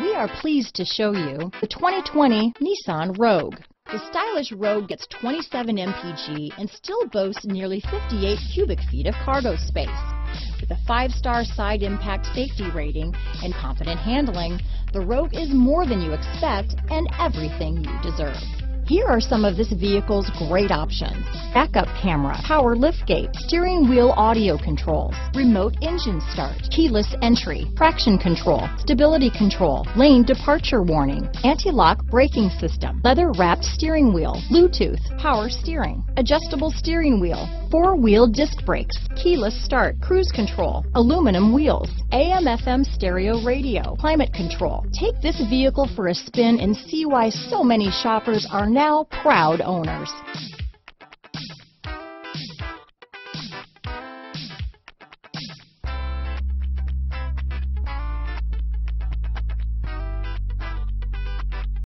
We are pleased to show you the 2020 Nissan Rogue. The stylish Rogue gets 27 mpg and still boasts nearly 58 cubic feet of cargo space. With a five-star side impact safety rating and confident handling, the Rogue is more than you expect and everything you deserve. Here are some of this vehicle's great options. Backup camera, power liftgate, steering wheel audio controls, remote engine start, keyless entry, traction control, stability control, lane departure warning, anti-lock braking system, leather wrapped steering wheel, Bluetooth, power steering, adjustable steering wheel, four-wheel disc brakes, keyless start, cruise control, aluminum wheels, AM FM stereo radio, climate control. Take this vehicle for a spin and see why so many shoppers are now proud owners.